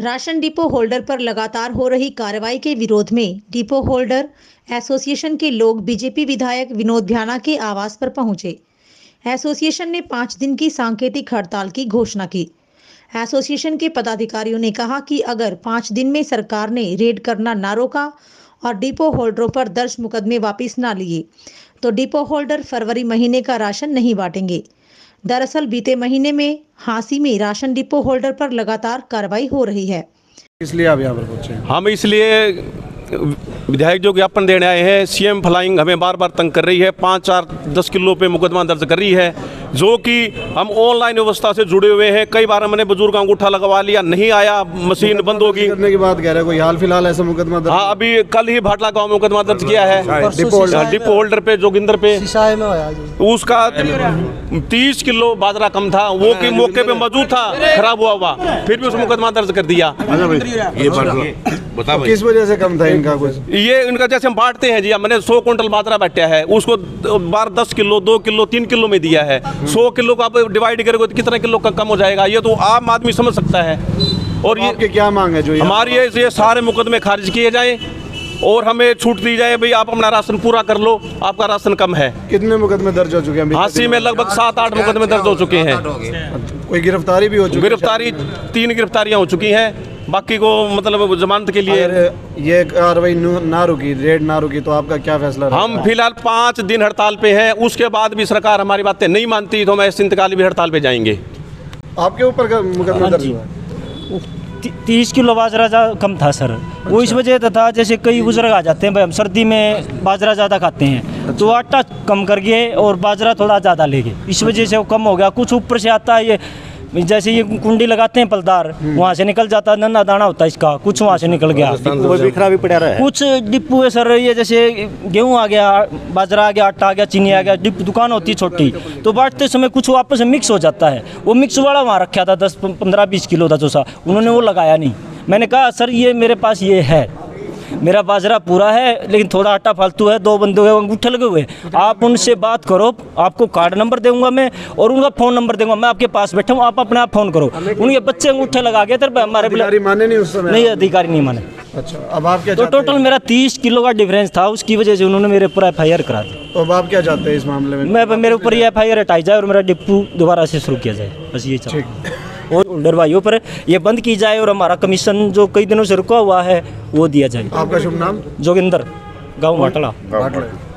Ration depot holder पर लगातार हो रही कार्रवाई के विरोध में डिपो होल्डर एसोसिएशन के लोग बीजेपी विधायक विनोद भ्याना के आवास पर पहुँचे। एसोसिएशन ने पाँच दिन की सांकेतिक हड़ताल की घोषणा की। एसोसिएशन के पदाधिकारियों ने कहा कि अगर पाँच दिन में सरकार ने रेड करना ना रोका और डिपो होल्डरों पर दर्ज मुकदमे वापस ना लिए तो डिपो होल्डर फरवरी महीने का राशन नहीं बांटेंगे। दरअसल बीते महीने में हांसी में राशन डिपो होल्डर पर लगातार कार्रवाई हो रही है। इसलिए आप यहाँ पर पहुँचे हम इसलिए विधायक जो ज्ञापन देने आए हैं सीएम फ्लाइंग हमें बार बार तंग कर रही है पाँच चार दस किलो पे मुकदमा दर्ज कर रही है जो कि हम ऑनलाइन व्यवस्था से जुड़े हुए हैं। कई बार हमने बुज़ुर्ग अंगूठा लगवा लिया नहीं आया मशीन बंद होगी। करने की बात कह रहे कोई हाल फ़िलहाल ऐसा मुकदमा दर्ज हाँ अभी कल ही भाटला गाँव में मुकदमा दर्ज किया है। डिपो होल्डर हाँ, होल्डर पे जोगिंदर पे। उसका तीस किलो बाजरा कम था वो कि मौके पे मौजूद था खराब हुआ हुआ फिर भी उस मुकदमा दर्ज कर दिया। तो किस वजह से कम था इनका कुछ? ये इनका जैसे हम बांटते हैं जी मैंने सौ कुंटल मात्रा बांटा है उसको बार दस किलो दो किलो तीन किलो में दिया है। सौ किलो को आप डिवाइड करोगे तो कितना किलो का कम हो जाएगा? ये तो आम आदमी समझ सकता है। और तो ये क्या मांग है जो हमारी ये ये सारे मुकदमे खारिज किए जाएँ। और हमें छूट दी जाए भाई आप अपना राशन पूरा कर लो आपका राशन कम है। कितने मुकदमे दर्ज हो चुके हैं? हांसी में लगभग सात आठ मुकदमे दर्ज हो चुके हैं कोई गिरफ्तारी भी हो चुकी गिरफ्तारी तीन गिरफ्तारियाँ हो चुकी हैं। बाकी को मतलब जमानत के लिए ये कार्रवाई ना रुकी रेड ना रुकी तो आपका क्या फैसला हम फ़िलहाल पाँच दिन हड़ताल पे हैं उसके बाद भी सरकार हमारी बातें नहीं मानती तो हम ऐसे इंतकाली भी हड़ताल पे जाएँगे। आपके ऊपर का मुकदमा हाँ दर्ज हुआ तीस किलो बाजरा कम था सर। वो इस वजह से था जैसे कई बुज़ुर्ग आ जाते हैं भाई हम सर्दी में बाजरा ज़्यादा खाते हैं। तो आटा कम कर गए और बाजरा थोड़ा ज़्यादा ले गए। इस वजह से वो कम हो गया। कुछ ऊपर से आता है ये जैसे ये कुंडी लगाते हैं पलदार वहाँ से निकल जाता है नन्ना दाना होता है इसका कुछ वहाँ से निकल गया। बिखरा भी पड़ा रहा है। कुछ डिप्पू है सर ये जैसे गेहूँ आ गया बाजरा आ गया आटा आ गया चीनी आ गया डिप दुकान होती है छोटी तो बांटते समय कुछ वो आपस में मिक्स हो जाता है। वो मिक्स वाला वहाँ रखा था दस पंद्रह बीस किलो था चोसा उन्होंने वो लगाया नहीं। मैंने कहा सर ये मेरे पास ये है। मेरा बाजरा पूरा है लेकिन थोड़ा आटा फालतू है दो बंदे हुए अंगूठे लगे हुए। आप उनसे बात करो आपको कार्ड नंबर दूँगा मैं और उनका फ़ोन नंबर दूँगा मैं आपके पास बैठा हूँ आप अपने आप फ़ोन करो। उनके बच्चे अंगूठे लगा के तर हमारे माने नहीं उस समय। नहीं अधिकारी नहीं माने। अच्छा अब आप क्या तो टोटल मेरा तीस किलो का डिफरेंस था उसकी वजह से उन्होंने मेरे ऊपर एफ़ आई आर करा दी। तो अब आप क्या चाहते हैं इस मामले में? मैं मेरे ऊपर ये एफ़ आई आर हटाई जाए और मेरा डिप्पू दोबारा से शुरू किया जाए। बस ये चाहता हूँ। और होल्डर भाइयों पर ये बंद की जाए और हमारा कमीशन जो कई दिनों से रुका हुआ है वो दिया जाए। आपका शुभ नाम? जोगिंदर गाँव भाटले